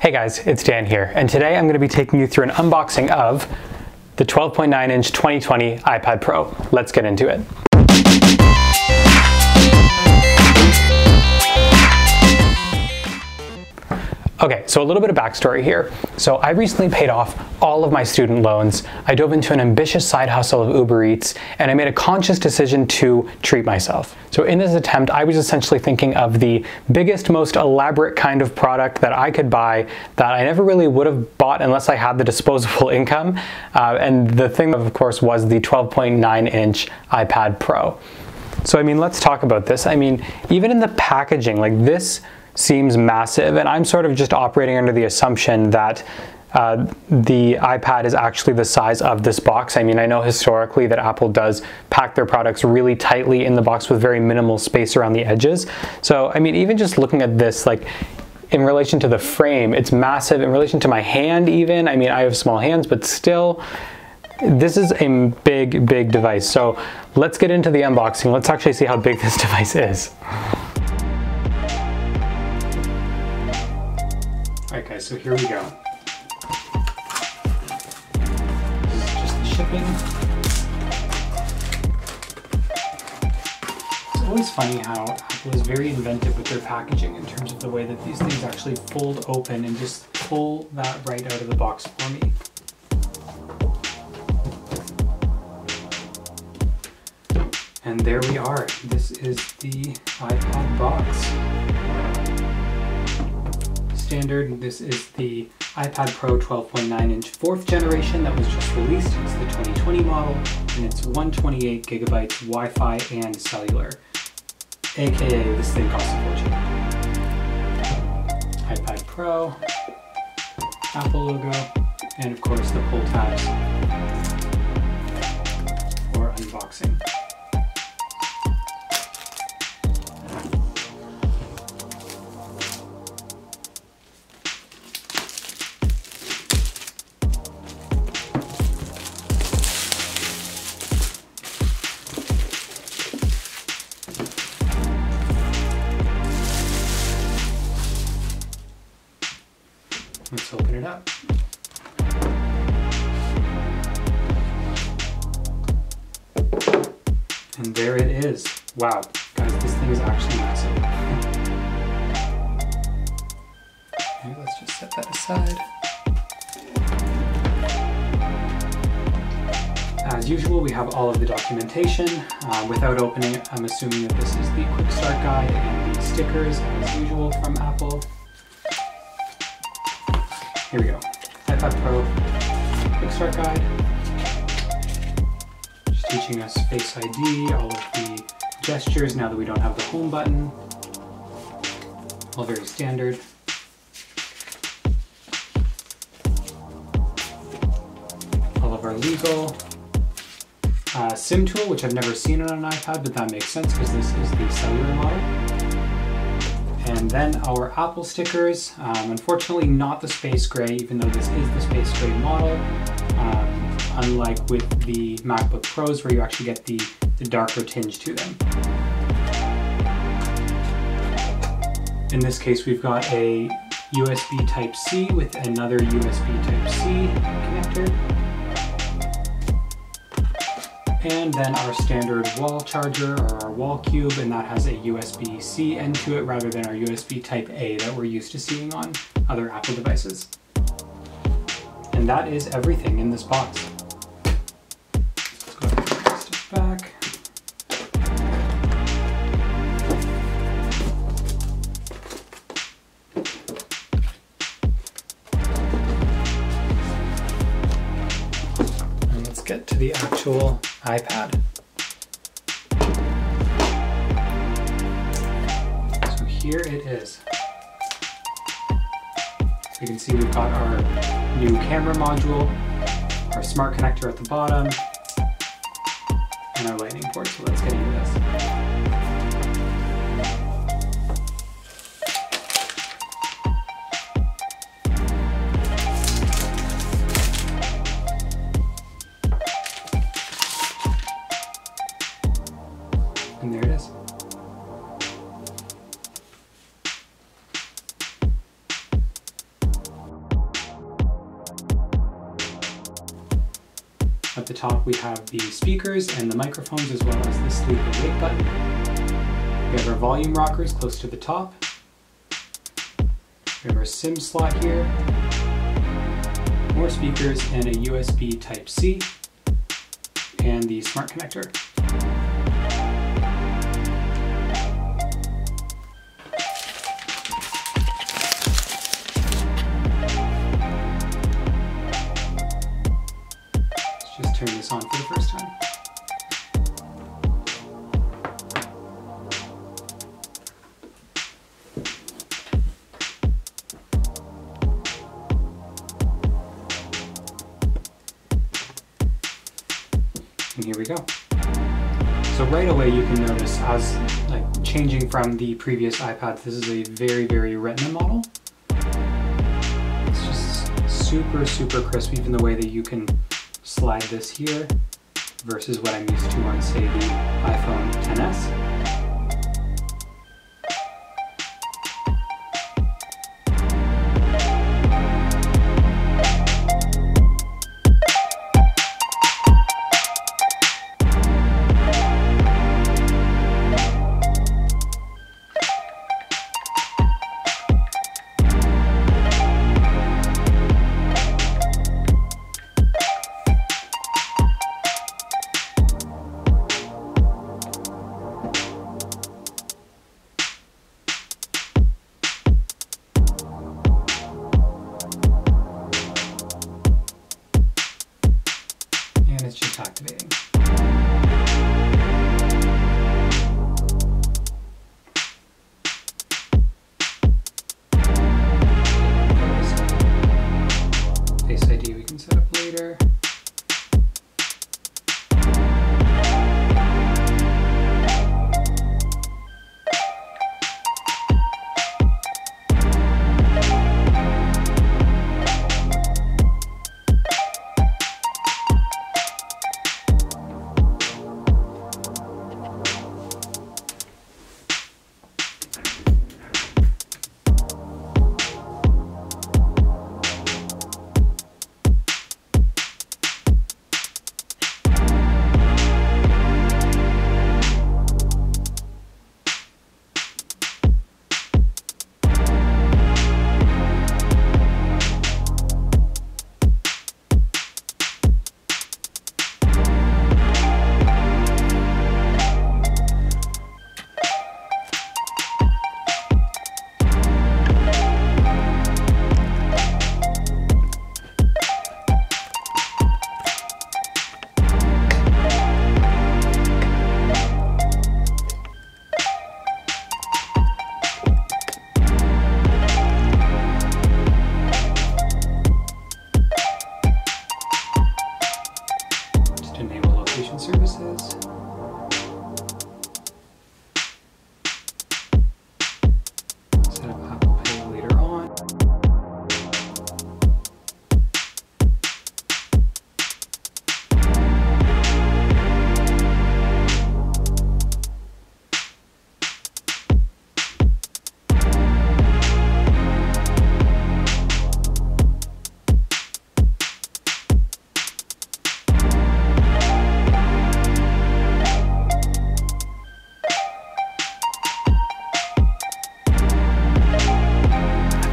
Hey guys, it's Dan here, and today I'm going to be taking you through an unboxing of the 12.9 inch 2020 iPad Pro. Let's get into it. Okay, so a little bit of backstory here. So I recently paid off all of my student loans. I dove into an ambitious side hustle of Uber Eats, and I made a conscious decision to treat myself. So in this attempt, I was essentially thinking of the biggest, most elaborate kind of product that I could buy that I never really would have bought unless I had the disposable income. Uh, and the thing, of course, was the 12.9 inch iPad Pro. So I mean, let's talk about this. I mean, even in the packaging, like this seems massive, and I'm sort of just operating under the assumption that uh, the iPad is actually the size of this box. I mean, I know historically that Apple does pack their products really tightly in the box with very minimal space around the edges. So, I mean, even just looking at this, like, in relation to the frame, it's massive. In relation to my hand, even, I mean, I have small hands, but still, this is a big, big device. So let's get into the unboxing. Let's actually see how big this device is. Okay, so here we go. Just the shipping. It's always funny how Apple is very inventive with their packaging in terms of the way that these things actually fold open and just pull that right out of the box for me. And there we are. This is the iPad box standard. This is the iPad Pro 12.9 inch fourth generation that was just released. It's the 2020 model and it's 128 gigabytes Wi-Fi and cellular. AKA this thing costs a fortune. iPad Pro, Apple logo, and of course the pull tabs for unboxing. Let's open it up. And there it is. Wow, guys, this thing is actually massive. Okay, let's just set that aside. As usual, we have all of the documentation. Uh, without opening it, I'm assuming that this is the quick start guide and the stickers, as usual, from Apple. Here we go. iPad Pro Quick Start Guide. Just teaching us Face ID, all of the gestures now that we don't have the home button. All very standard. All of our legal. Uh, SIM tool, which I've never seen on an iPad, but that makes sense because this is the cellular model. Then our Apple stickers, um, unfortunately not the space gray, even though this is the space gray model, um, unlike with the MacBook Pros where you actually get the, the darker tinge to them. In this case, we've got a USB Type-C with another USB Type-C connector and then our standard wall charger or our wall cube and that has a USB-C end to it rather than our USB Type-A that we're used to seeing on other Apple devices. And that is everything in this box. Let's go back. And let's get to the actual iPad. So here it is. So you can see we've got our new camera module, our smart connector at the bottom, and our lightning port. So let's get into this. The top we have the speakers and the microphones as well as the sleep and wake button. We have our volume rockers close to the top. We have our SIM slot here, more speakers and a USB Type-C, and the smart connector. here we go. So right away you can notice as like changing from the previous iPad. this is a very, very retina model. It's just super, super crisp, even the way that you can slide this here versus what I'm used to on say the iPhone 10s.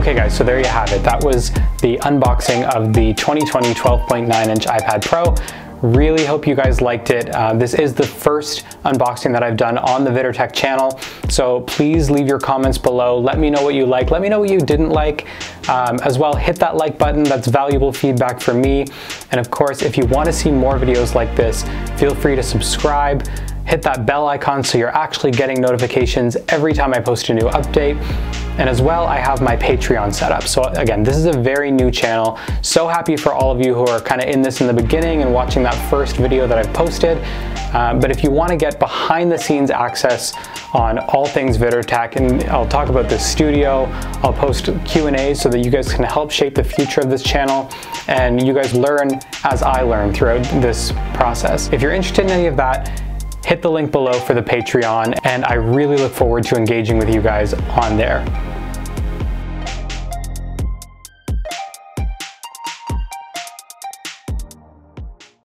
Okay guys, so there you have it. That was the unboxing of the 2020 12.9 inch iPad Pro. Really hope you guys liked it. Uh, this is the first unboxing that I've done on the VittorTech channel, so please leave your comments below. Let me know what you like. Let me know what you didn't like. Um, as well, hit that like button. That's valuable feedback for me. And of course, if you want to see more videos like this, feel free to subscribe hit that bell icon so you're actually getting notifications every time I post a new update. And as well, I have my Patreon set up. So again, this is a very new channel. So happy for all of you who are kind of in this in the beginning and watching that first video that I've posted. Um, but if you want to get behind the scenes access on all things VittorTech, and I'll talk about the studio, I'll post Q&A so that you guys can help shape the future of this channel and you guys learn as I learn throughout this process. If you're interested in any of that, hit the link below for the Patreon, and I really look forward to engaging with you guys on there.